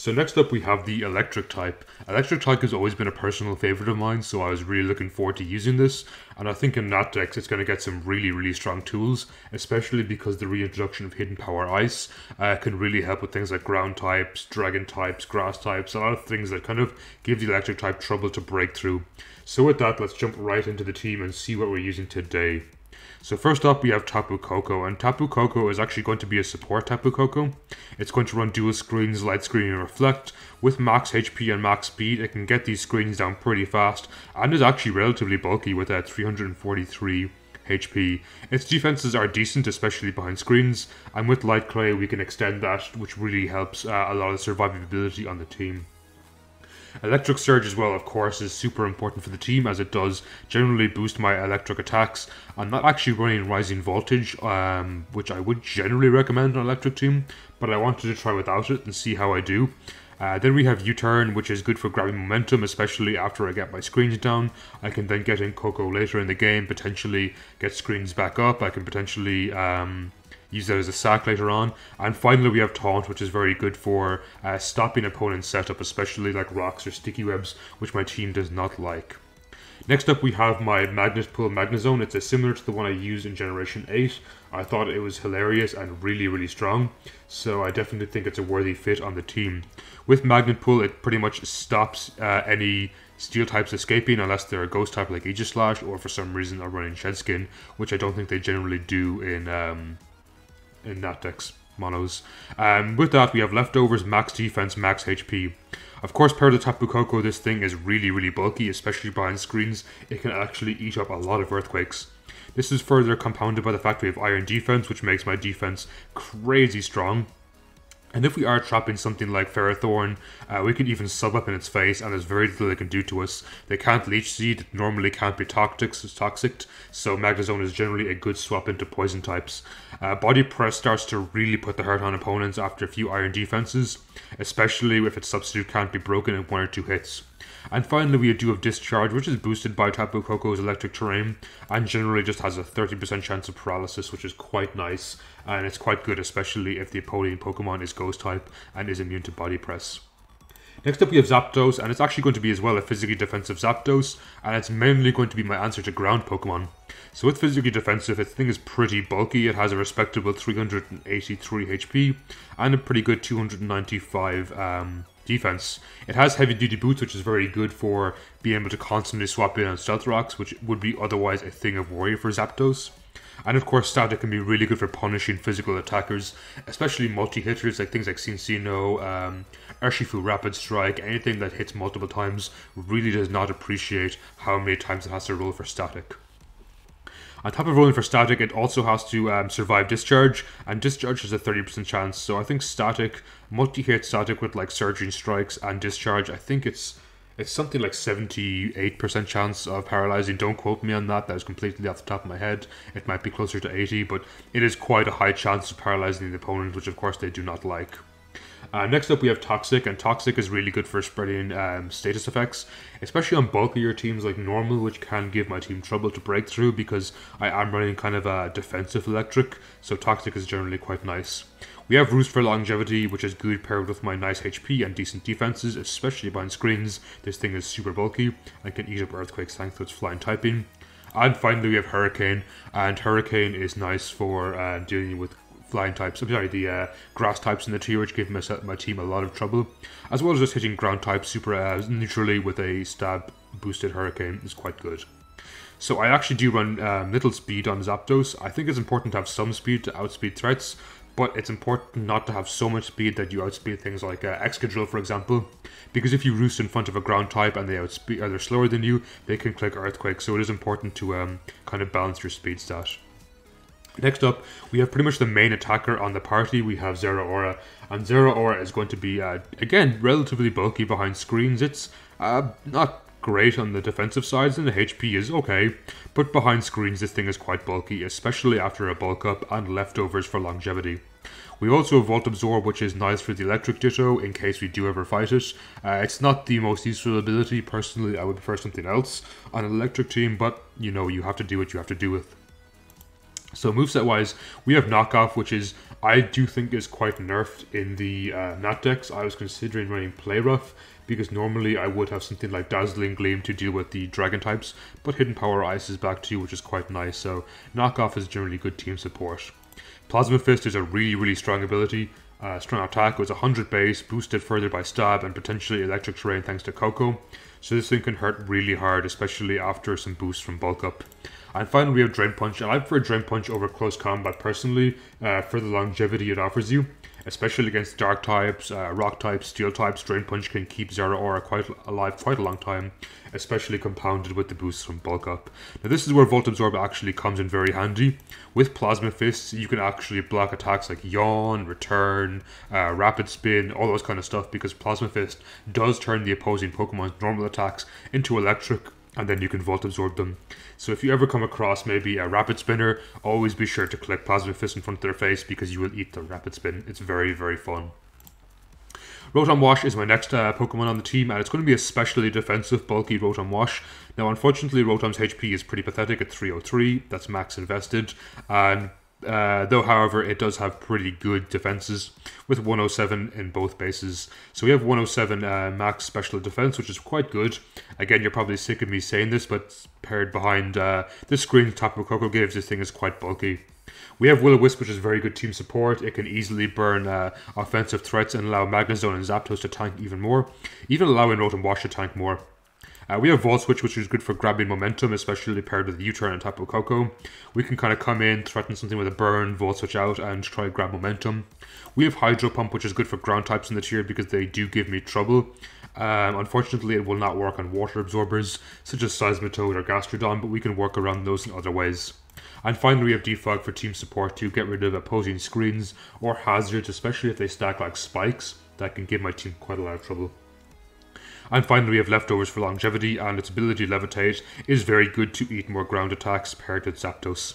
So next up we have the electric type. Electric type has always been a personal favorite of mine, so I was really looking forward to using this. And I think in NatDex it's going to get some really, really strong tools, especially because the reintroduction of Hidden Power Ice uh, can really help with things like ground types, dragon types, grass types, a lot of things that kind of give the electric type trouble to break through. So with that, let's jump right into the team and see what we're using today. So first up, we have Tapu Koko, and Tapu Koko is actually going to be a support Tapu Koko. It's going to run dual screens, light screen and reflect. With max HP and max speed, it can get these screens down pretty fast, and is actually relatively bulky with a 343 HP. Its defenses are decent, especially behind screens, and with Light Clay we can extend that, which really helps uh, a lot of survivability on the team. Electric Surge as well, of course, is super important for the team as it does generally boost my electric attacks. I'm not actually running Rising Voltage, um, which I would generally recommend on electric team, but I wanted to try without it and see how I do. Uh, then we have U-turn, which is good for grabbing momentum, especially after I get my screens down. I can then get in Koko later in the game, potentially get screens back up. I can potentially um, use that as a sack later on. And finally, we have Taunt, which is very good for uh, stopping opponents' setup, especially like rocks or sticky webs, which my team does not like. Next up, we have my Magnet Pull Magnezone. It's a similar to the one I used in Generation 8. I thought it was hilarious and really, really strong, so I definitely think it's a worthy fit on the team. With Magnet Pull, it pretty much stops uh, any steel types escaping unless they're a ghost type like Aegislash or for some reason are running Shedskin, which I don't think they generally do in um, in NatDex monos. Um, with that, we have leftovers, max defense, max HP. Of course, paired with Tapu Koko, this thing is really, really bulky, especially behind screens. It can actually eat up a lot of earthquakes. This is further compounded by the fact we have iron defense, which makes my defense crazy strong. And if we are trapping something like Ferrothorn, uh, we can even sub up in its face, and there's very little they can do to us. They can't leech seed, it normally can't be toxic, toxic so Magnezone is generally a good swap into poison types. Uh, body press starts to really put the hurt on opponents after a few iron defenses, especially if its substitute can't be broken in one or two hits. And finally, we do have Discharge, which is boosted by Tapu Koko's electric terrain, and generally just has a 30% chance of paralysis, which is quite nice, and it's quite good, especially if the opposing Pokemon is Ghost type and is immune to Body Press. Next up we have Zapdos, and it's actually going to be as well a physically defensive Zapdos, and it's mainly going to be my answer to ground Pokemon. So with physically defensive, its thing is pretty bulky, it has a respectable 383 HP, and a pretty good 295 um, defense. It has heavy duty boots, which is very good for being able to constantly swap in on stealth rocks, which would be otherwise a thing of worry for Zapdos. And of course, static can be really good for punishing physical attackers, especially multi-hitters like things like Cinccino, um, Urshifu Rapid Strike, anything that hits multiple times really does not appreciate how many times it has to roll for static. On top of rolling for static, it also has to um, survive discharge, and discharge has a 30% chance. So I think static, multi-hit static with like surging strikes and discharge, I think it's it's something like 78% chance of paralyzing. Don't quote me on that. That is completely off the top of my head. It might be closer to 80, but it is quite a high chance of paralyzing the opponent, which of course they do not like. Uh, next up, we have Toxic, and Toxic is really good for spreading um, status effects, especially on bulkier teams like Normal, which can give my team trouble to break through because I am running kind of a defensive electric, so Toxic is generally quite nice. We have Roost for Longevity, which is good paired with my nice HP and decent defenses, especially behind screens. This thing is super bulky and can eat up earthquakes thanks to its flying typing. And finally, we have Hurricane, and Hurricane is nice for uh, dealing with flying types. I'm sorry, the uh, grass types in the tier, which give my, my team a lot of trouble, as well as just hitting ground types super uh, neutrally with a stab boosted Hurricane is quite good. So I actually do run little speed on Zapdos. I think it's important to have some speed to outspeed threats, but it's important not to have so much speed that you outspeed things like uh, Excadrill, for example, because if you roost in front of a ground type and they outspeed, or they're slower than you, they can click Earthquake, so it is important to um, kind of balance your speed stat. Next up, we have pretty much the main attacker on the party. We have Zeraora, and Zeraora is going to be, uh, again, relatively bulky behind screens. It's uh, not great on the defensive sides, and the HP is okay, but behind screens this thing is quite bulky, especially after a bulk up and leftovers for longevity. We also have Volt Absorb, which is nice for the Electric Ditto in case we do ever fight it. Uh, it's not the most useful ability. Personally, I would prefer something else on an Electric team, but you know, you have to do what you have to do with. So moveset wise, we have knockoff, which is I do think is quite nerfed in the uh, NatDex. I was considering running play rough because normally I would have something like dazzling gleam to deal with the dragon types, but hidden power ice is back to you, which is quite nice. So knockoff is generally good team support. Plasma fist is a really really strong ability. Uh, strong attack was 100 base, boosted further by stab and potentially electric terrain thanks to Koko. So this thing can hurt really hard, especially after some boosts from bulk up. And finally, we have Drain Punch. I prefer Drain Punch over Close Combat personally uh, for the longevity it offers you. Especially against Dark types, uh, Rock types, Steel types, Drain Punch can keep Zeraora quite alive quite a long time, especially compounded with the boosts from Bulk Up. Now this is where Volt Absorb actually comes in very handy. With Plasma Fists, you can actually block attacks like Yawn, Return, uh, Rapid Spin, all those kind of stuff, because Plasma Fist does turn the opposing Pokemon's normal attacks into electric and then you can Volt Absorb them. So if you ever come across maybe a Rapid Spinner, always be sure to click Plasma Fist in front of their face because you will eat the Rapid Spin. It's very, very fun. Rotom Wash is my next uh, Pokemon on the team, and it's going to be a specially defensive, bulky Rotom Wash. Now, unfortunately, Rotom's HP is pretty pathetic at 303. That's max invested, and uh, though, however, it does have pretty good defenses with 107 in both bases. So we have 107 uh, max special defense, which is quite good. Again, you're probably sick of me saying this, but paired behind uh, this screen Tapu Koko gives, this thing is quite bulky. We have Will-O-Wisp, which is very good team support. It can easily burn uh, offensive threats and allow Magnezone and Zapdos to tank even more, even allowing Rotom Wash to tank more. Uh, we have Volt Switch, which is good for grabbing momentum, especially paired with U-Turn and Tapu Koko. We can kind of come in, threaten something with a burn, Volt Switch out, and try to grab momentum. We have Hydro Pump, which is good for ground types in the tier because they do give me trouble. Um, unfortunately, it will not work on water absorbers, such as Seismitoad or Gastrodon, but we can work around those in other ways. And finally, we have Defog for team support to get rid of opposing screens or hazards, especially if they stack like spikes. That can give my team quite a lot of trouble. And finally, we have leftovers for longevity, and its ability to levitate is very good to eat more ground attacks paired with Zapdos.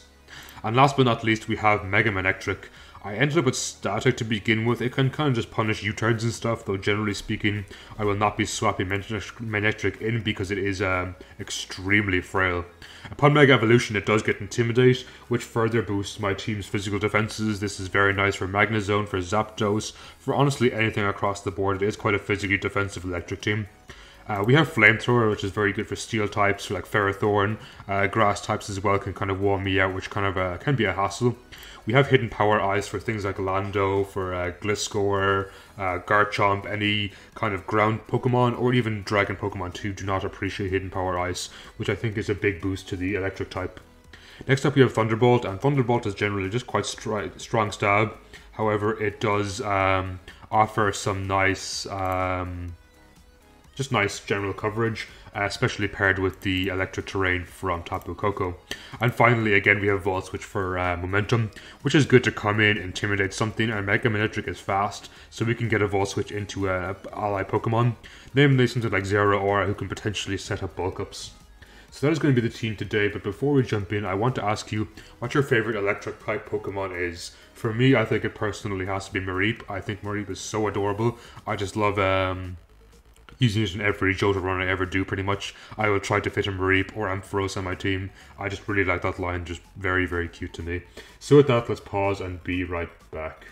And last but not least, we have Mega Manectric. I ended up with Static to begin with. It can kind of just punish U-turns and stuff, though generally speaking, I will not be swapping Manectric in because it is um, extremely frail. Upon Mega Evolution, it does get Intimidate, which further boosts my team's physical defenses. This is very nice for Magnezone, for Zapdos, for honestly anything across the board. It is quite a physically defensive electric team. Uh, we have Flamethrower, which is very good for steel types, like Ferrothorn. Uh, grass types as well can kind of warm me out, which kind of uh, can be a hassle. We have Hidden Power Ice for things like Lando, for uh, Gliscor, uh, Garchomp, any kind of ground Pokemon, or even Dragon Pokemon too do not appreciate Hidden Power Ice, which I think is a big boost to the electric type. Next up we have Thunderbolt, and Thunderbolt is generally just quite strong stab. However, it does um, offer some nice... Um, just nice general coverage, uh, especially paired with the electric terrain from Tapu Koko. And finally, again, we have Volt Switch for uh, momentum, which is good to come in, intimidate something, and Mega Manectric is fast, so we can get a Volt Switch into a ally Pokemon, namely something like Zeraora, who can potentially set up bulk ups. So that is going to be the team today, but before we jump in, I want to ask you what your favorite electric type Pokemon is. For me, I think it personally has to be Mareep. I think Mareep is so adorable. I just love um, using it in every Johto run I ever do, pretty much. I will try to fit a Mareep or Ampharos on my team. I just really like that line, just very, very cute to me. So with that, let's pause and be right back.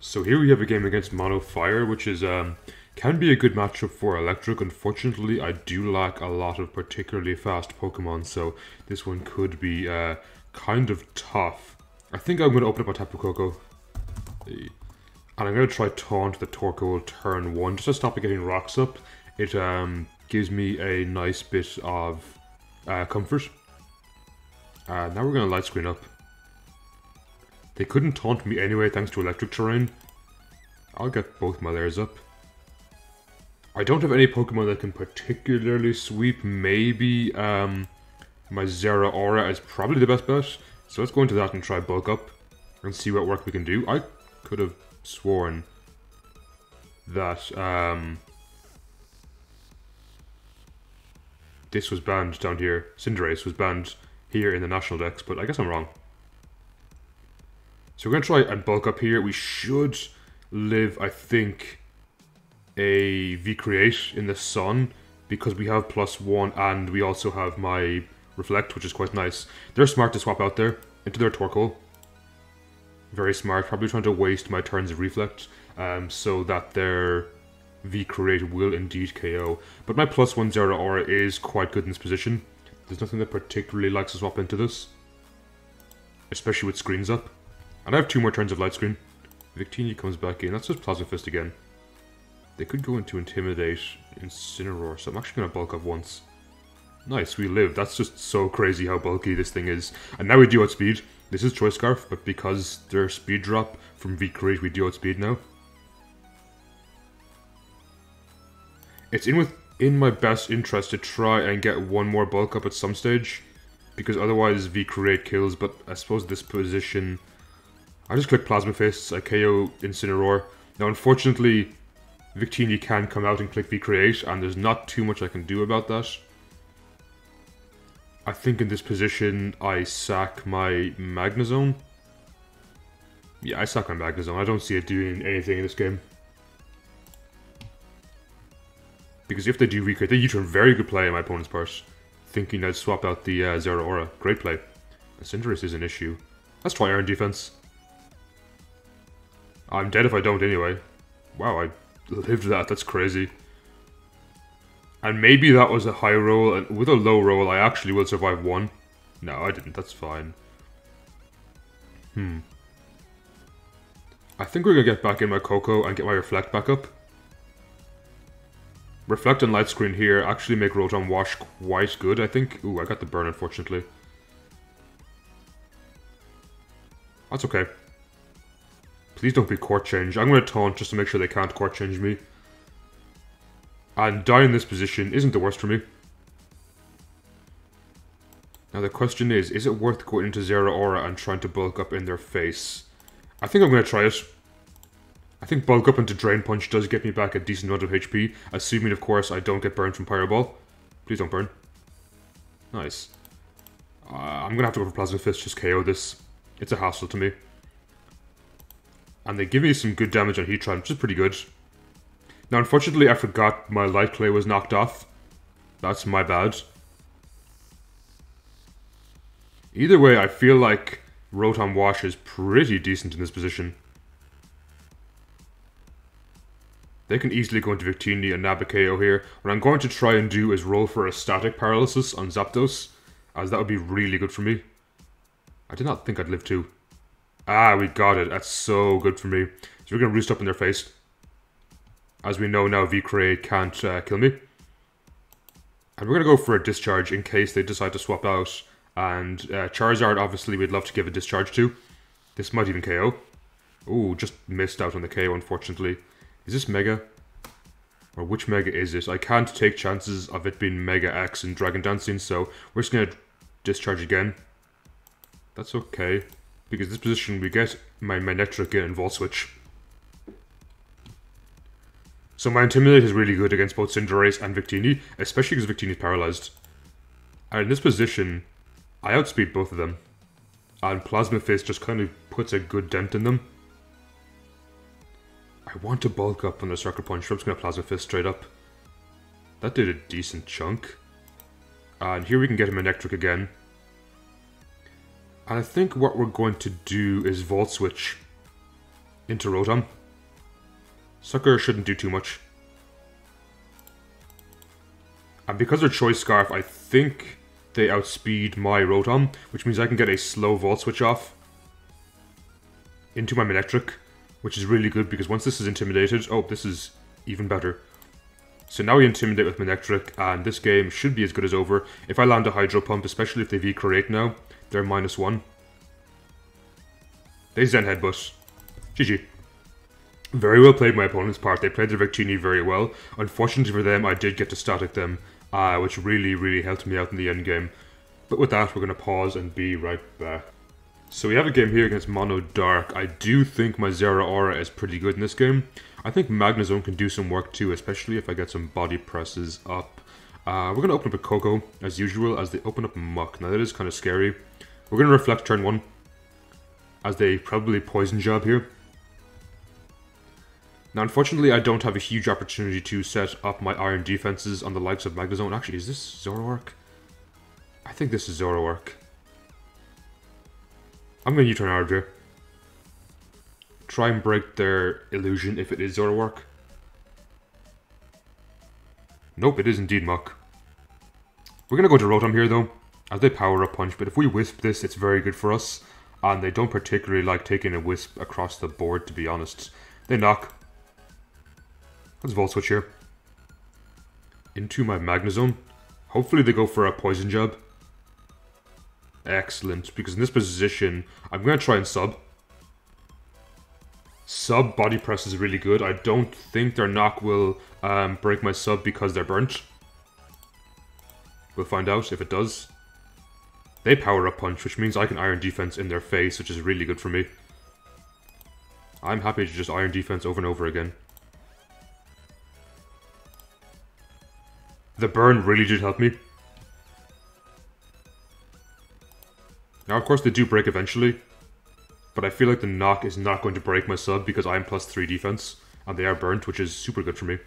So here we have a game against Mono Fire, which is um, can be a good matchup for Electric. Unfortunately, I do lack a lot of particularly fast Pokemon, so this one could be uh, kind of tough. I think I'm going to open up a Tapu Koko. And I'm going to try Taunt the Torkoal turn 1 just to stop it getting rocks up. It um, gives me a nice bit of uh, comfort. Uh, now we're going to light screen up. They couldn't taunt me anyway thanks to electric terrain. I'll get both my layers up. I don't have any Pokemon that can particularly sweep. Maybe um, my Zeraora is probably the best bet. So let's go into that and try bulk up and see what work we can do. I could have sworn that um, this was banned down here. Cinderace was banned here in the national dex, but I guess I'm wrong. So we're going to try and bulk up here. We should live, I think, a V-Create in the Sun because we have plus one and we also have my Reflect, which is quite nice. They're smart to swap out there. into their Torkoal. Very smart, probably trying to waste my turns of Reflect, um, so that their V-Create will indeed KO. But my plus one Zeraora is quite good in this position. There's nothing that particularly likes to swap into this. Especially with screens up. And I have two more turns of Light Screen. Victini comes back in, that's just Plasma Fist again. They could go into Intimidate, Incineroar, so I'm actually going to bulk up once. Nice, we live. That's just so crazy how bulky this thing is. And now we do outspeed. This is Choice Scarf, but because their speed drop from V-Create, we do outspeed now. It's in with in my best interest to try and get one more bulk up at some stage, because otherwise V-Create kills, but I suppose this position... I just click Plasma Fists, I KO Incineroar. Now unfortunately, Victini can come out and click V-Create, and there's not too much I can do about that. I think in this position, I sack my Magnezone. Yeah, I sack my Magnezone. I don't see it doing anything in this game. Because if they do V-Create, they U-turn very good play in my opponent's part. Thinking I'd swap out the uh, Zeraora. Great play. Cinderace is an issue. Let's try Iron Defense. I'm dead if I don't anyway. Wow, I lived that. That's crazy. And maybe that was a high roll, and with a low roll, I actually will survive one. No, I didn't. That's fine. Hmm. I think we're gonna get back in my Koko and get my Reflect back up. Reflect and Light Screen here actually make Rotom Wash quite good, I think. Ooh, I got the burn, unfortunately. That's okay. Please don't be court change. I'm going to taunt just to make sure they can't court change me. And in this position isn't the worst for me. Now the question is, is it worth going into Zeraora and trying to bulk up in their face? I think I'm going to try it. I think bulk up into Drain Punch does get me back a decent amount of HP, assuming, of course, I don't get burned from Pyro Ball. Please don't burn. Nice. Uh, I'm gonna have to go for Plasma Fist, just KO this. It's a hassle to me. And they give me some good damage on Heatran, which is pretty good. Now, unfortunately, I forgot my Light Clay was knocked off. That's my bad. Either way, I feel like Rotom Wash is pretty decent in this position. They can easily go into Victini and Nabakeo here. What I'm going to try and do is roll for a static paralysis on Zapdos, as that would be really good for me. I did not think I'd live too. Ah, we got it. That's so good for me. So we're going to roost up in their face. As we know now, V-Create can't uh, kill me. And we're going to go for a discharge in case they decide to swap out. And uh, Charizard, obviously, we'd love to give a discharge to. This might even KO. Ooh, just missed out on the KO, unfortunately. Is this Mega? Or which Mega is it? I can't take chances of it being Mega X in Dragon Dancing, so we're just going to discharge again. That's okay, because this position we get my Manectric in and Volt Switch. So my Intimidate is really good against both Cinderace and Victini, especially because Victini is paralyzed. And in this position, I outspeed both of them. And Plasma Fist just kind of puts a good dent in them. I want to bulk up on the Sucker Punch, so I'm just going to Plasma Fist straight up. That did a decent chunk. And here we can get him Electric again. And I think what we're going to do is Volt Switch into Rotom. Sucker shouldn't do too much. And because they're Choice Scarf, I think they outspeed my Rotom, which means I can get a slow Volt Switch off into my Manectric which is really good because once this is intimidated, oh, this is even better. So now we intimidate with Manectric, and this game should be as good as over. If I land a Hydro Pump, especially if they V-Create now, they're minus one. They Zen Headbutt. GG. Very well played my opponent's part. They played their Victini very well. Unfortunately for them, I did get to static them, uh, which really, really helped me out in the end game. But with that, we're going to pause and be right back. So we have a game here against Mono Dark. I do think my Zeraora is pretty good in this game. I think Magnezone can do some work too, especially if I get some body presses up. Uh, we're going to open up a Koko, as usual, as they open up Muck. Now that is kind of scary. We're going to reflect turn 1, as they probably Poison Jab here. Now, unfortunately, I don't have a huge opportunity to set up my iron defenses on the likes of Magnezone. Actually, is this Zoroark? I think this is Zoroark. I'm going to U-turn out of here. Try and break their illusion if it is Zoroark. Nope, it is indeed Muck. We're going to go to Rotom here though, as they power up punch, but if we Wisp this, it's very good for us. And they don't particularly like taking a Wisp across the board, to be honest. They knock. Let's Volt Switch here. Into my Magnezone. Hopefully they go for a Poison Jab. Excellent, because in this position, I'm going to try and sub. Sub body press is really good. I don't think their knock will um, break my sub because they're burnt. We'll find out if it does. They power up punch, which means I can iron defense in their face, which is really good for me. I'm happy to just iron defense over and over again. The burn really did help me. Now, of course, they do break eventually, but I feel like the knock is not going to break my sub because I'm plus 3 defense, and they are burnt, which is super good for me.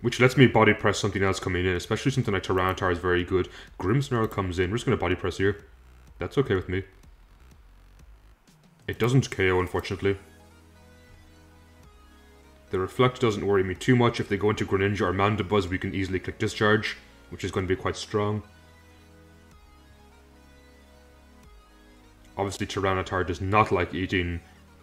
Which lets me body press something else coming in, especially something like Tyranitar is very good. Grimmsnarl comes in, we're just going to body press here. That's okay with me. It doesn't KO, unfortunately. The Reflect doesn't worry me too much. If they go into Greninja or Mandibuzz, we can easily click Discharge, which is going to be quite strong. Obviously, Tyranitar does not like eating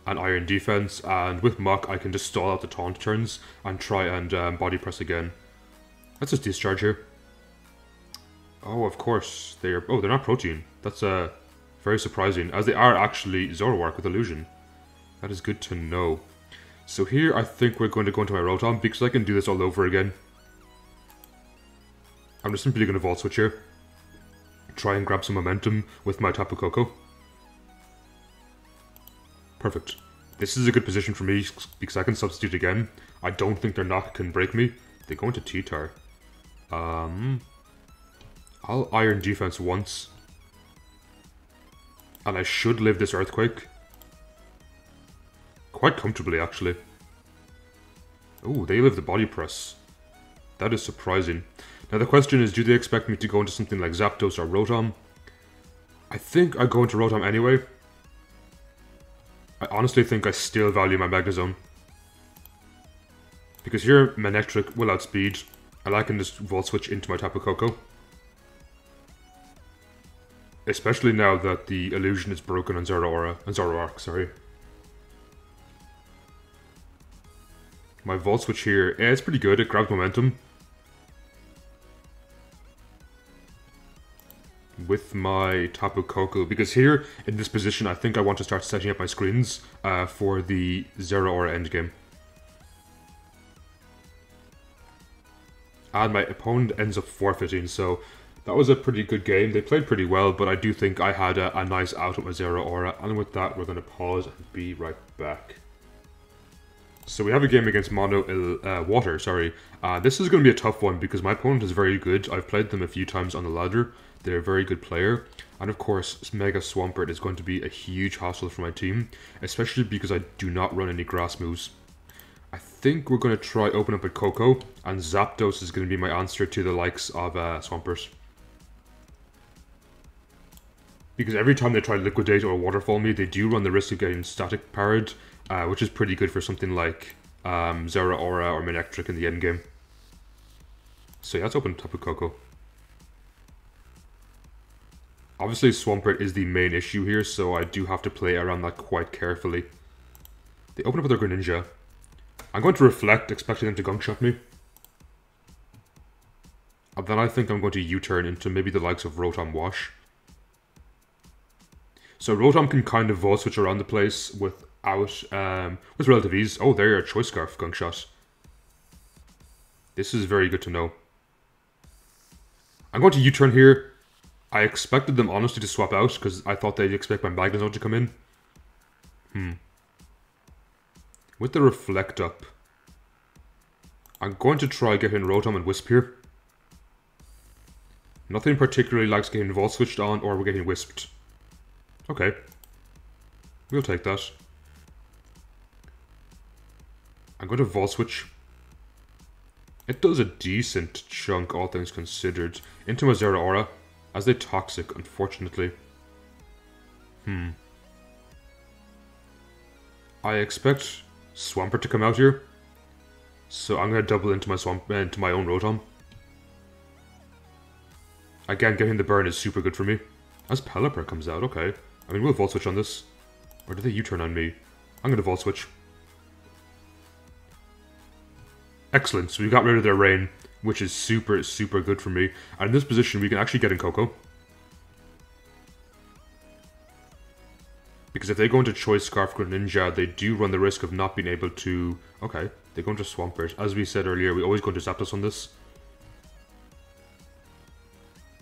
an Iron Defense, and with Muk, I can just stall out the taunt turns and try and um, body press again. Let's just discharge here. Oh, of course, they are. Oh, they're not protein. That's uh, very surprising, as they are actually Zoroark with Illusion. That is good to know. So here, I think we're going to go into my Rotom, because I can do this all over again. I'm just simply going to Volt Switch here. Try and grab some momentum with my Tapu Koko. Perfect. This is a good position for me because I can substitute again. I don't think their knock can break me. They go into T-Tar. Um, I'll Iron Defense once. And I should live this Earthquake. Quite comfortably, actually. Oh, they live the Body Press. That is surprising. Now the question is, do they expect me to go into something like Zapdos or Rotom? I think I go into Rotom anyway, I honestly think I still value my Magnezone. Because here, Manectric will outspeed, and I can just Volt Switch into my Tapu Koko. Especially now that the illusion is broken on Zoroark, on Zoroark, sorry. My Volt Switch here, yeah, it's pretty good, it grabs momentum. with my Tapu Koko because here in this position I think I want to start setting up my screens uh, for the Zero Zeraora endgame. And my opponent ends up forfeiting so that was a pretty good game. They played pretty well but I do think I had a, a nice out with my Zeraora and with that we're going to pause and be right back. So we have a game against Mono uh, Water, sorry. Uh, this is going to be a tough one because my opponent is very good. I've played them a few times on the ladder. They're a very good player. And of course, Mega Swampert is going to be a huge hassle for my team, especially because I do not run any grass moves. I think we're going to try open up with Koko, and Zapdos is going to be my answer to the likes of uh, Swampert. Because every time they try to Liquidate or Waterfall me, they do run the risk of getting static powered, uh, which is pretty good for something like um, Zeraora or Manectric in the endgame. So yeah, let's open Tapu Koko. Obviously, Swampert is the main issue here, so I do have to play around that quite carefully. They open up with their Greninja. I'm going to Reflect, expecting them to Gunk Shot me. And then I think I'm going to U-turn into maybe the likes of Rotom Wash. So Rotom can kind of Volt Switch around the place without, um, with relative ease. Oh, there, Choice Scarf, Gunk Shot. This is very good to know. I'm going to U-turn here. I expected them honestly to swap out because I thought they'd expect my Magnezone to come in. Hmm. With the Reflect up, I'm going to try getting Rotom and Wisp here. Nothing particularly likes getting Volt switched on or we're getting Wisped. Okay. We'll take that. I'm going to Volt switch. It does a decent chunk, all things considered, into my Zeraora as they toxic, unfortunately. Hmm. I expect Swampert to come out here. So I'm gonna double into my swamp uh, into my own Rotom. Again, getting the burn is super good for me. As Pelipper comes out, okay. I mean, we'll Volt Switch on this. Or do they U-turn on me? I'm gonna Volt Switch. Excellent, so we got rid of their Rain, which is super, super good for me. And in this position, we can actually get in Koko. Because if they go into Choice Scarf Greninja, they do run the risk of not being able to... Okay, they go into Swampert. As we said earlier, we always go into Zapdos on this.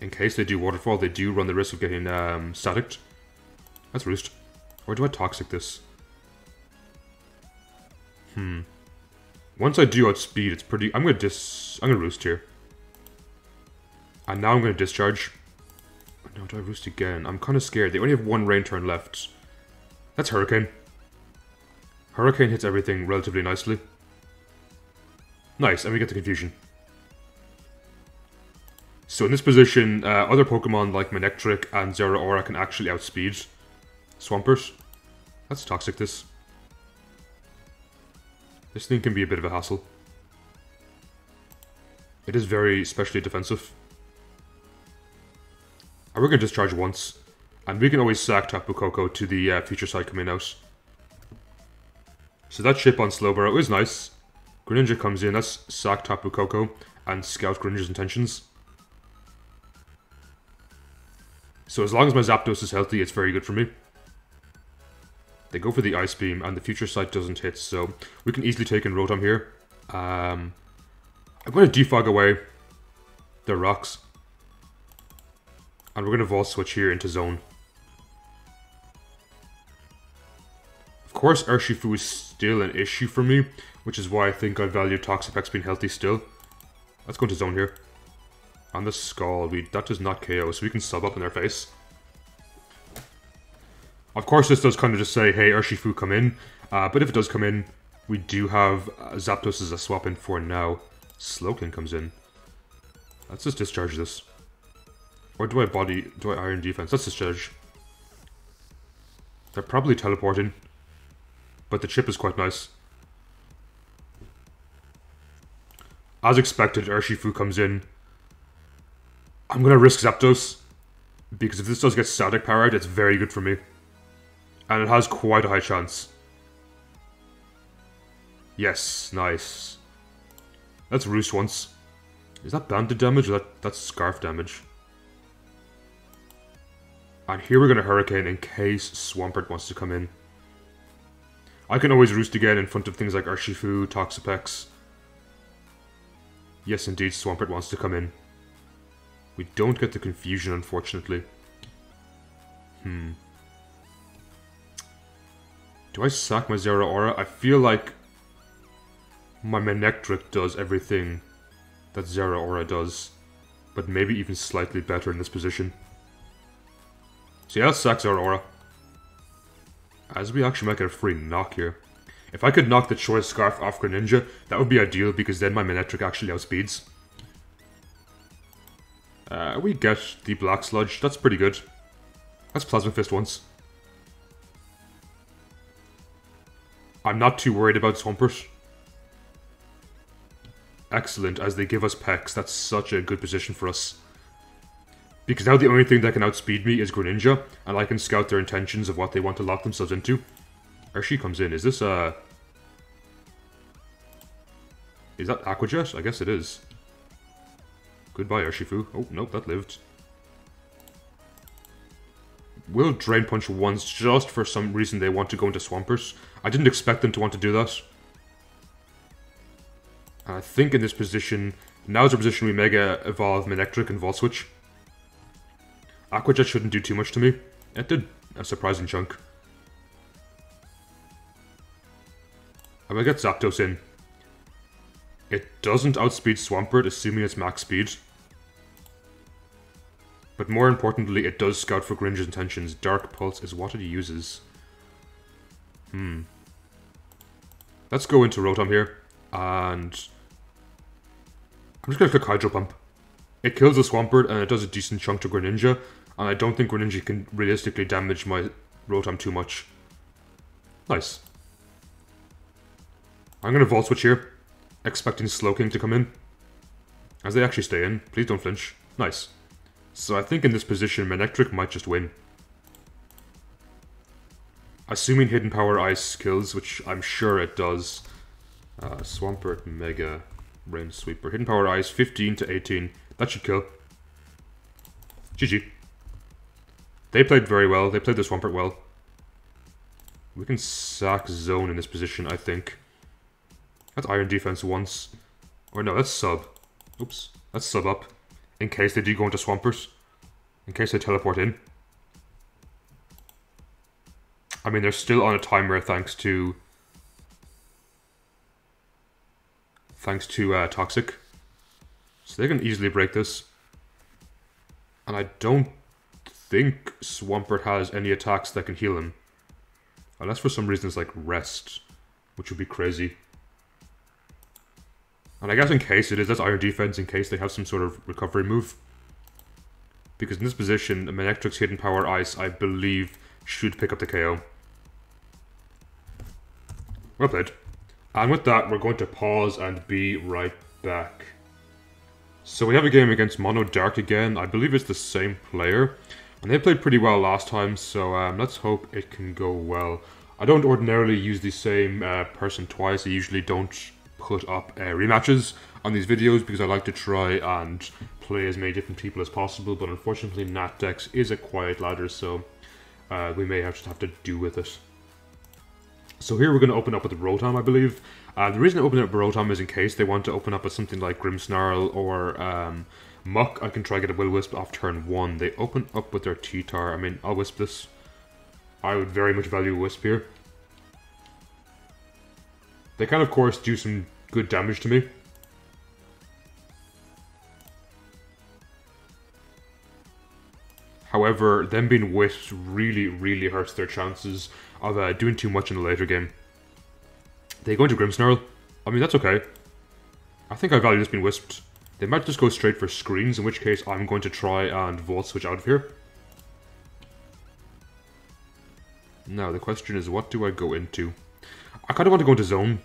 In case they do Waterfall, they do run the risk of getting um, Staticked. That's Roost. Or do I Toxic this? Hmm. Once I do outspeed, it's pretty... I'm gonna dis... I'm gonna Roost here. And now I'm gonna Discharge. No, do I Roost again? I'm kind of scared. They only have one Rain turn left. That's Hurricane. Hurricane hits everything relatively nicely. Nice, and we get the Confusion. So in this position, uh, other Pokemon like Manectric and Zeraora can actually outspeed Swampert. That's toxic, this. This thing can be a bit of a hassle. It is very especially defensive. And we're going to discharge once. And we can always sack Tapu Koko to the uh, Future Sight coming out. So that ship on Slowbro is nice. Greninja comes in, that's sack Tapu Koko and scout Greninja's intentions. So as long as my Zapdos is healthy, it's very good for me. They go for the Ice Beam, and the Future Sight doesn't hit, so we can easily take in Rotom here. Um, I'm going to defog away the rocks. And we're going to Volt Switch here into Zone. Of course, Urshifu is still an issue for me, which is why I think I value Toxapex being healthy still. Let's go into Zone here. On the Skull, we, that does not KO, so we can sub up in their face. Of course, this does kind of just say, hey, Urshifu, come in. Uh, but if it does come in, we do have uh, Zapdos as a swap in for now. Slowking comes in. Let's just discharge this. Or do I body, do I iron defense? Let's discharge. They're probably teleporting. But the chip is quite nice. As expected, Urshifu comes in. I'm going to risk Zapdos. Because if this does get static powered, it's very good for me. And it has quite a high chance. Yes, nice. That's Roost once. Is that banded damage or that, that's Scarf damage? And here we're going to Hurricane in case Swampert wants to come in. I can always Roost again in front of things like Urshifu, Toxapex. Yes, indeed, Swampert wants to come in. We don't get the confusion, unfortunately. Hmm. Do I sack my Zeraora? I feel like my Manectric does everything that Zeraora does, but maybe even slightly better in this position. So yeah, let's sack Zeraora. As we actually might get a free knock here. If I could knock the Choice Scarf off Greninja, that would be ideal because then my Manectric actually outspeeds. Uh, we get the Black Sludge, that's pretty good. That's Plasma Fist once. I'm not too worried about Swampert. Excellent, as they give us Pex. That's such a good position for us. Because now the only thing that can outspeed me is Greninja, and I can scout their intentions of what they want to lock themselves into. Hershey comes in. Is this, uh... Is that Aqua Jet? I guess it is. Goodbye, Urshifu. Oh, nope, that lived. We'll Drain Punch once, just for some reason they want to go into Swampert. I didn't expect them to want to do that. I think in this position, now is a position we Mega Evolve Manectric and Volt Switch. Aqua Jet shouldn't do too much to me. It did a surprising chunk. I'm gonna get Zapdos in. It doesn't outspeed Swampert, assuming it's max speed. But more importantly, it does scout for Greninja's intentions. Dark Pulse is what it uses. Hmm. Let's go into Rotom here, and... I'm just gonna click Hydro Pump. It kills the Swampert, and it does a decent chunk to Greninja, and I don't think Greninja can realistically damage my Rotom too much. Nice. I'm going to Volt Switch here, expecting Slowking to come in. As they actually stay in. Please don't flinch. Nice. So I think in this position, Manectric might just win. Assuming Hidden Power Ice kills, which I'm sure it does. Uh, Swampert, Mega, Rain Sweeper. Hidden Power Ice, 15 to 18. That should kill. GG. They played very well. They played the Swampert well. We can sack Zone in this position, I think. That's Iron Defense once. Or no, that's Sub. Oops. That's Sub up. In case they do go into Swampers. In case they teleport in. I mean, they're still on a timer thanks to... Thanks to uh, Toxic. So they can easily break this. And I don't think Swampert has any attacks that can heal him. Unless for some reason it's like Rest, which would be crazy. And I guess in case it is, that's Iron Defense in case they have some sort of recovery move. Because in this position, Manectric's Hidden Power Ice, I believe, should pick up the KO. Well played. And with that, we're going to pause and be right back. So we have a game against Mono Dark again. I believe it's the same player. And they played pretty well last time, so um, let's hope it can go well. I don't ordinarily use the same uh, person twice. I usually don't put up uh, rematches on these videos because I like to try and play as many different people as possible. But unfortunately, Natdex is a quiet ladder, so uh, we may have to have to do with it. So here we're going to open up with Rotom, I believe. Uh, the reason I open up Rotom is in case they want to open up with something like Grimmsnarl or um, Muk. I can try get a Will-Wisp off turn 1. They open up with their T-Tar. I mean, I'll Wisp this. I would very much value Wisp here. They can, of course, do some good damage to me. However, them being whiffed really, really hurts their chances of uh, doing too much in the later game. They go into Grimmsnarl. I mean, that's okay. I think I value this being wisped. They might just go straight for screens, in which case I'm going to try and Volt Switch out of here. Now, the question is, what do I go into? I kind of want to go into Zone.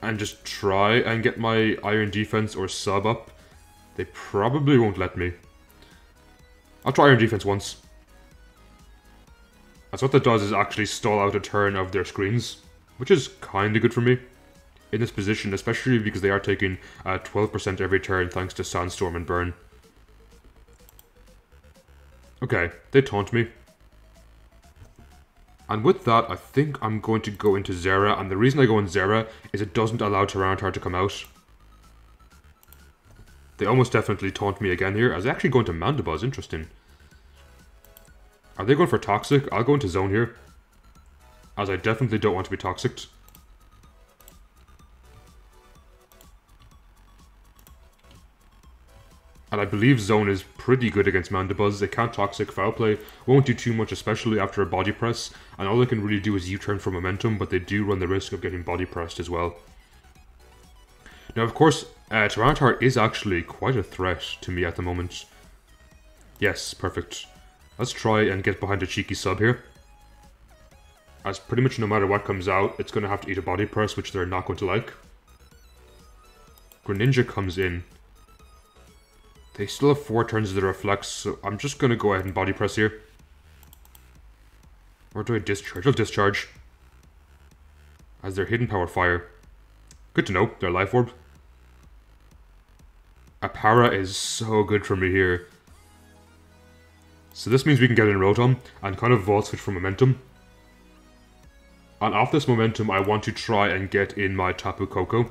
And just try and get my Iron Defense or Sub up. They probably won't let me. I'll try Iron Defense once. That's what that does is actually stall out a turn of their screens, which is kinda good for me in this position, especially because they are taking 12% uh, every turn thanks to Sandstorm and Burn. Okay, they taunt me. And with that, I think I'm going to go into Zera, and the reason I go in Zera is it doesn't allow Tyranitar to come out. They almost definitely taunt me again here, as they actually going to Mandibuzz, interesting. Are they going for Toxic? I'll go into Zone here. As I definitely don't want to be Toxic. And I believe Zone is pretty good against Mandibuzz. They can't Toxic Foul Play, won't do too much, especially after a Body Press. And all they can really do is U-turn for momentum, but they do run the risk of getting Body Pressed as well. Now, of course, uh, Tyranitar is actually quite a threat to me at the moment. Yes, perfect. Let's try and get behind a cheeky sub here. As pretty much no matter what comes out, it's going to have to eat a body press, which they're not going to like. Greninja comes in. They still have four turns of the reflex, so I'm just going to go ahead and body press here. Or do I discharge? I'll discharge. As their hidden power fire. Good to know, their life orb. Apara is so good for me here. So this means we can get in Rotom and kind of Volt Switch for momentum. And off this momentum, I want to try and get in my Tapu Koko.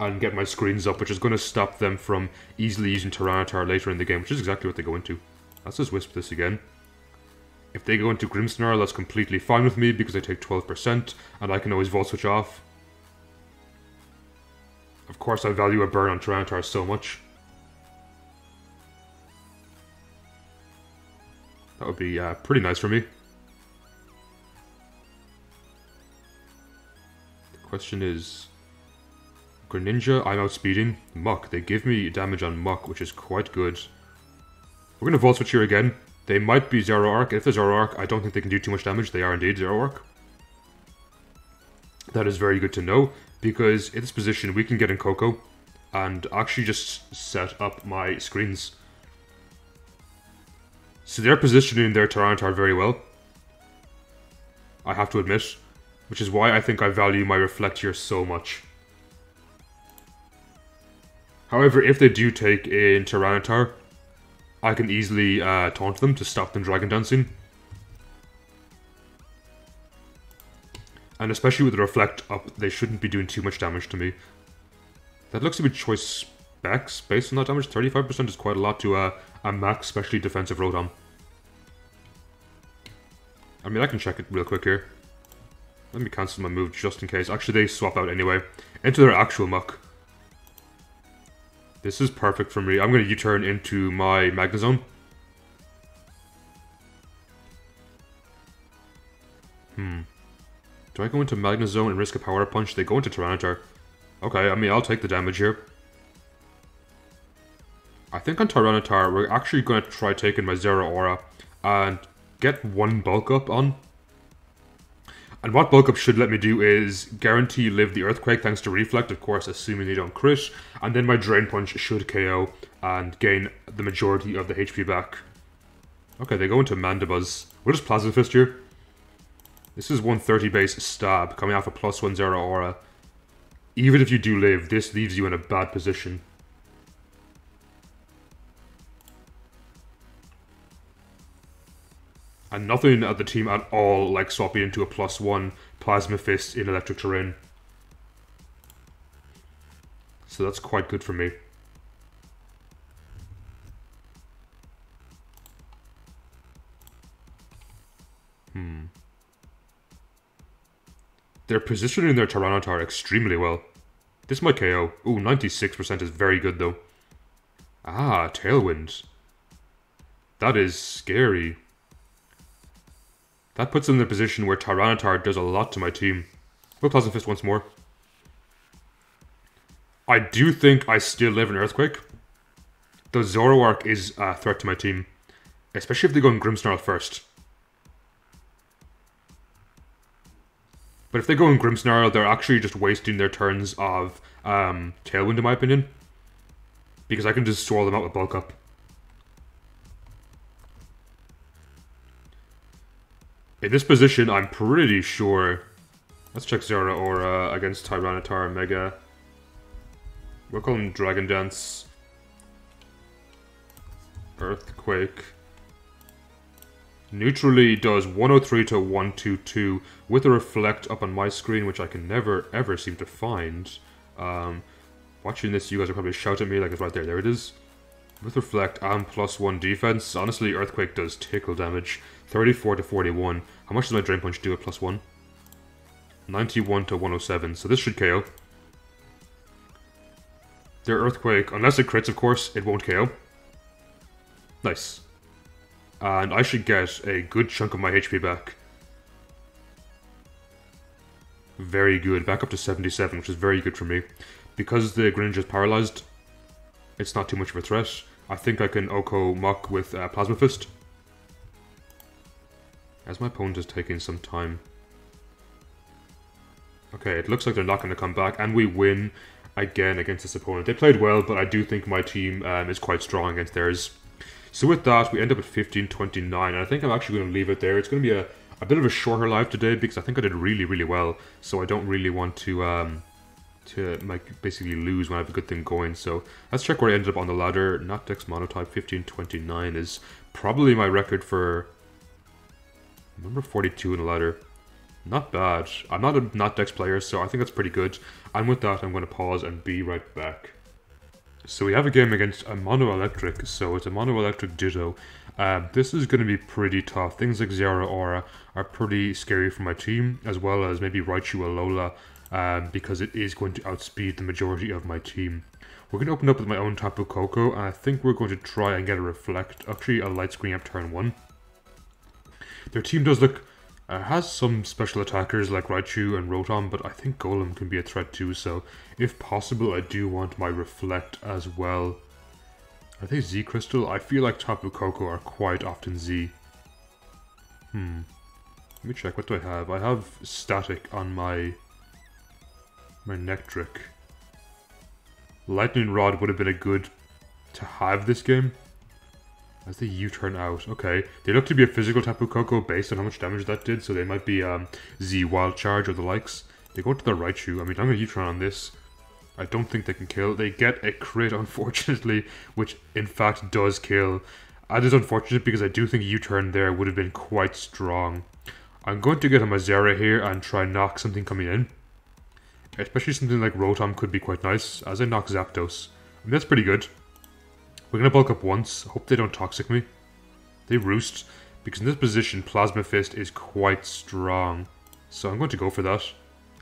And get my screens up, which is going to stop them from easily using Tyranitar later in the game, which is exactly what they go into. Let's just Wisp this again. If they go into Grimmsnarl, that's completely fine with me because I take 12% and I can always Volt Switch off. Of course, I value a burn on Tyranitar so much. That would be uh, pretty nice for me. The question is... Greninja, I'm outspeeding. Muk, they give me damage on Muk, which is quite good. We're going to Volt Switch here again. They might be Zoroark. If they're Zoroark, I don't think they can do too much damage. They are indeed Zoroark. That is very good to know, because in this position we can get in Koko and actually just set up my screens. So they're positioning their Tyranitar very well. I have to admit. Which is why I think I value my Reflect here so much. However, if they do take in Tyranitar, I can easily uh, taunt them to stop them Dragon Dancing. And especially with the Reflect up, they shouldn't be doing too much damage to me. That looks to be choice specs based on that damage. 35% is quite a lot to uh, a max, especially defensive Rotom. I mean, I can check it real quick here. Let me cancel my move just in case. Actually, they swap out anyway. Into their actual Muk. This is perfect for me. I'm going to U-turn into my Magnezone. Hmm. Do I go into Magnezone and risk a Power Punch? They go into Tyranitar. Okay, I mean, I'll take the damage here. I think on Tyranitar, we're actually going to try taking my Zeraora and get one bulk up on. And what bulk up should let me do is guarantee live the Earthquake thanks to Reflect, of course, assuming they don't crit. And then my Drain Punch should KO and gain the majority of the HP back. Okay, they go into Mandibuzz. We'll just Plasma Fist here. This is 130 base stab, coming off a plus 1 aura. Even if you do live, this leaves you in a bad position. And nothing at the team at all like swapping into a plus one Plasma Fist in Electric Terrain. So that's quite good for me. Hmm. They're positioning their Tyranitar extremely well. This might KO. Ooh, 96% is very good though. Ah, Tailwind. That is scary. That puts them in a position where Tyranitar does a lot to my team. We'll Plasma Fist once more. I do think I still live in Earthquake. The Zoroark is a threat to my team. Especially if they go in Grimmsnarl first. But if they go in Grimmsnarl, they're actually just wasting their turns of um, Tailwind, in my opinion. Because I can just swirl them out with Bulk Up. In this position, I'm pretty sure... Let's check Zeraora against Tyranitar Mega. We'll call him Dragon Dance. Earthquake. Neutrally does 103 to 122 with a reflect up on my screen, which I can never ever seem to find. Um, watching this, you guys are probably shouting at me like it's right there. There it is. With reflect and plus one defense. Honestly, Earthquake does tickle damage. 34 to 41. How much does my Drain Punch do at plus one? 91 to 107. So this should KO. Their Earthquake, unless it crits, of course, it won't KO. Nice and I should get a good chunk of my HP back. Very good, back up to 77, which is very good for me. Because the Greninja is paralyzed, it's not too much of a threat. I think I can OHKO Muk with uh, Plasma Fist. As my opponent is taking some time. Okay, it looks like they're not going to come back, and we win again against this opponent. They played well, but I do think my team um, is quite strong against theirs. So with that, we end up at 1529, and I think I'm actually going to leave it there. It's going to be a, a bit of a shorter live today because I think I did really, really well. So I don't really want to um, to like basically lose when I have a good thing going. So let's check where I ended up on the ladder. NatDex Monotype 1529 is probably my record for number 42 in the ladder. Not bad. I'm not a NatDex player, so I think that's pretty good. And with that, I'm going to pause and be right back. So we have a game against a Mono Electric, so it's a Mono Electric Ditto. Uh, this is going to be pretty tough. Things like Zeraora are pretty scary for my team, as well as maybe Raichu Alola, um, because it is going to outspeed the majority of my team. We're going to open up with my own Tapu Koko, and I think we're going to try and get a Reflect, actually a Light Screen up turn 1. Their team does look uh, has some special attackers like Raichu and Rotom, but I think Golem can be a threat too, so if possible I do want my Reflect as well. Are they Z Crystal. I feel like Tapu Koko are quite often Z. Hmm. Let me check. What do I have? I have Static on my Manectric. Lightning Rod would have been a good to have this game. As the U-turn out. Okay. They look to be a physical Tapu Koko based on how much damage that did, so they might be um, Z Wild Charge or the likes. They go to the Raichu. I mean, I'm going to U-turn on this. I don't think they can kill. They get a crit, unfortunately, which in fact does kill. That is unfortunate because I do think U-turn there would have been quite strong. I'm going to get a Mazera here and try and knock something coming in. Especially something like Rotom could be quite nice, as I knock Zapdos. I mean, that's pretty good. We're to bulk up once. Hope they don't Toxic me. They Roost, because in this position, Plasma Fist is quite strong. So I'm going to go for that.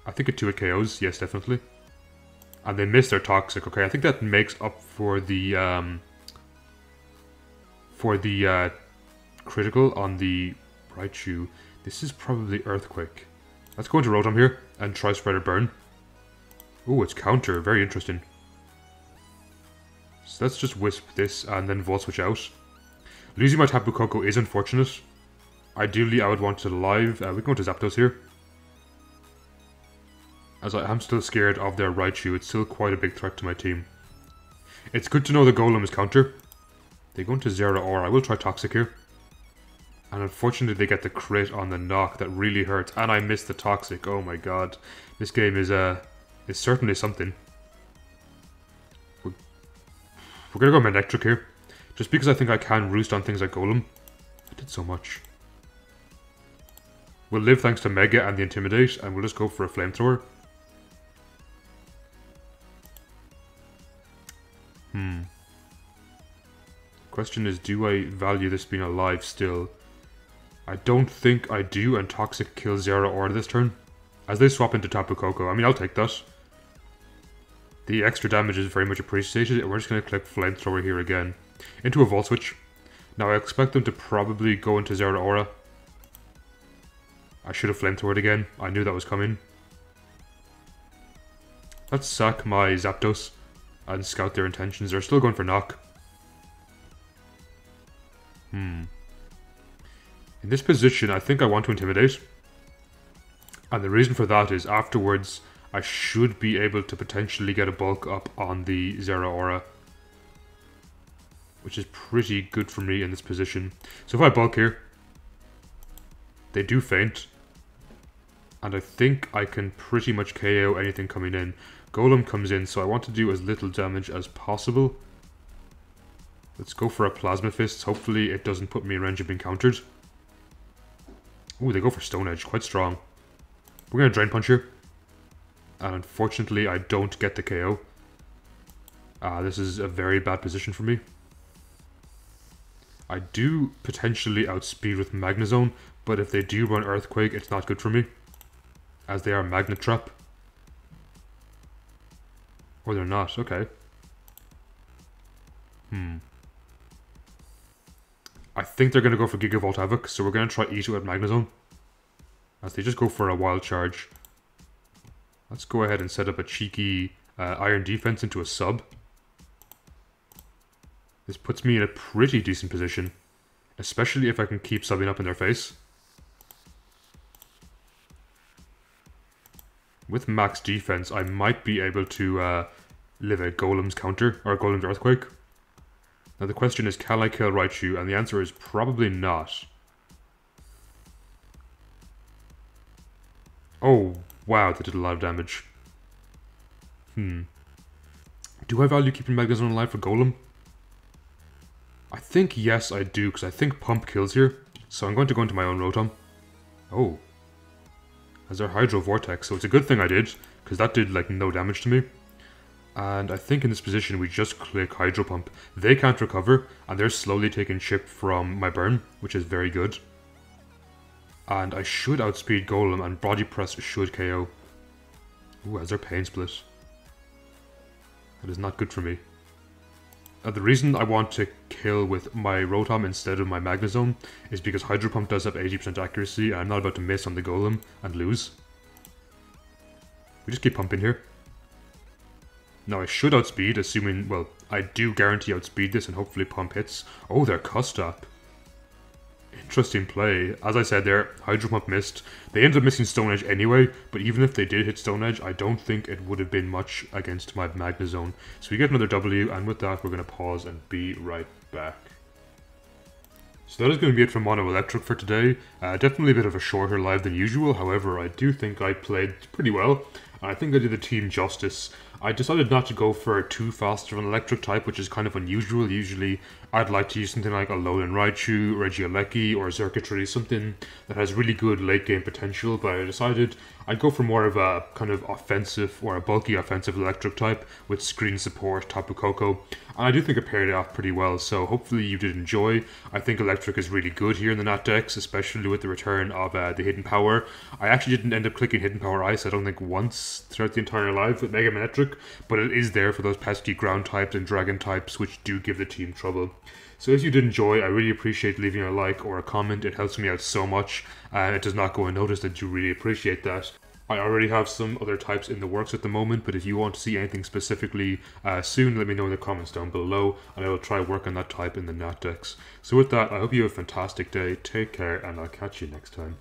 I think a 2 it KOs, yes, definitely. And they miss their Toxic, okay. I think that makes up for the, um, for the, uh, critical on the Raichu. This is probably Earthquake. Let's go into Rotom here and try Spreader Burn. Oh, it's counter. Very interesting. Let's just Wisp this and then Volt Switch out. Losing my Tapu Koko is unfortunate. Ideally, I would want it alive. Uh, we can go to Zapdos here. As I am still scared of their Raichu, it's still quite a big threat to my team. It's good to know the Golem is counter. They go into Zeraora. I will try Toxic here. And unfortunately they get the crit on the knock that really hurts. And I missed the toxic. Oh my god. This game is uh is certainly something. We're gonna go Manectric here. Just because I think I can roost on things like Golem. I did so much. We'll live thanks to Mega and the Intimidate, and we'll just go for a Flamethrower. Hmm. Question is, do I value this being alive still? I don't think I do, and Toxic kills Zeraora this turn. As they swap into Tapu Koko. I mean, I'll take that. The extra damage is very much appreciated, and we're just going to click Flamethrower here again. Into a Volt Switch. Now, I expect them to probably go into Zeraora. I should have Flamethrowered again. I knew that was coming. Let's sack my Zapdos and scout their intentions. They're still going for knock. Hmm. In this position, I think I want to intimidate. And the reason for that is afterwards, I should be able to potentially get a bulk up on the Zeraora. Which is pretty good for me in this position. So if I bulk here, they do faint. And I think I can pretty much KO anything coming in. Golem comes in, so I want to do as little damage as possible. Let's go for a Plasma Fist. Hopefully it doesn't put me in range of being countered. Ooh, they go for Stone Edge. Quite strong. We're going to Drain Punch here. And unfortunately, I don't get the KO. Uh, this is a very bad position for me. I do potentially outspeed with Magnezone, but if they do run Earthquake, it's not good for me. As they are Magnet Trap. Or they're not, okay. Hmm. I think they're going to go for Gigavolt Havoc, so we're going to try Ito at Magnezone. As they just go for a Wild Charge. Let's go ahead and set up a cheeky uh, Iron Defense into a sub. This puts me in a pretty decent position. Especially if I can keep subbing up in their face. With max defense, I might be able to uh, live a Golem's counter, or a Golem's Earthquake. Now the question is, can I kill Raichu? And the answer is probably not. Oh, wow, that did a lot of damage. Hmm. Do I value keeping Magnezone alive for Golem? I think yes, I do, because I think Pump kills here. So I'm going to go into my own Rotom. Oh. As their Hydro Vortex, so it's a good thing I did, because that did, like, no damage to me. And I think in this position we just click Hydro Pump. They can't recover, and they're slowly taking chip from my burn, which is very good. And I should outspeed Golem, and Body Press should KO. Ooh, as their Pain Split. That is not good for me. Now, the reason I want to kill with my Rotom instead of my Magnezone is because Hydro Pump does have 80% accuracy, and I'm not about to miss on the Golem and lose. We just keep pumping here. Now I should outspeed, assuming, well, I do guarantee outspeed this and hopefully pump hits. Oh, they're Custap. Interesting play. As I said there, Hydro Pump missed. They ended up missing Stone Edge anyway, but even if they did hit Stone Edge, I don't think it would have been much against my Magnezone. So we get another W, and with that, we're going to pause and be right back. So that is going to be it for Mono Electric for today. Uh, definitely a bit of a shorter live than usual, however, I do think I played pretty well. I think I did the team justice. I decided not to go for a too fast of an electric type, which is kind of unusual. Usually, I'd like to use something like a Alolan Raichu, Regieleki, or Xurkitree, something that has really good late game potential, but I decided I'd go for more of a kind of offensive or a bulky offensive electric type with screen support, Tapu Koko. And I do think it paired off pretty well, so hopefully you did enjoy. I think electric is really good here in the NatDex, especially with the return of uh, the Hidden Power. I actually didn't end up clicking Hidden Power Ice, I don't think once throughout the entire live with Mega Manectric, but it is there for those pesky ground types and dragon types, which do give the team trouble. So if you did enjoy, I really appreciate leaving a like or a comment. It helps me out so much, and it does not go unnoticed that you really appreciate that. I already have some other types in the works at the moment, but if you want to see anything specifically uh, soon, let me know in the comments down below, and I will try work on that type in the Nat Dex. So with that, I hope you have a fantastic day, take care, and I'll catch you next time.